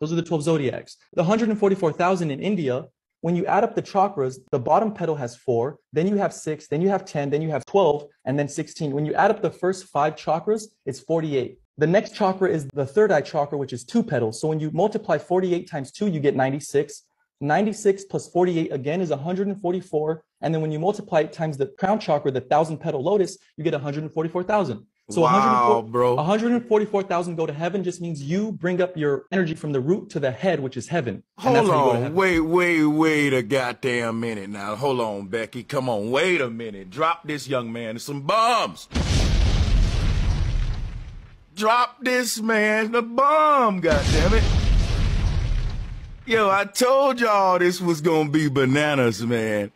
Those are the 12 zodiacs. The 144,000 in India, when you add up the chakras, the bottom petal has four, then you have six, then you have 10, then you have 12, and then 16. When you add up the first five chakras, it's 48. The next chakra is the third eye chakra, which is two petals. So when you multiply 48 times two, you get 96. 96 plus 48 again is 144. And then when you multiply it times the crown chakra, the thousand petal lotus, you get 144,000. So wow, bro. 144,000 go to heaven just means you bring up your energy from the root to the head, which is heaven. Hold on. Wait, wait, wait a goddamn minute now. Hold on, Becky. Come on. Wait a minute. Drop this young man some bombs. Drop this man the bomb, goddamn it. Yo, I told y'all this was gonna be bananas, man.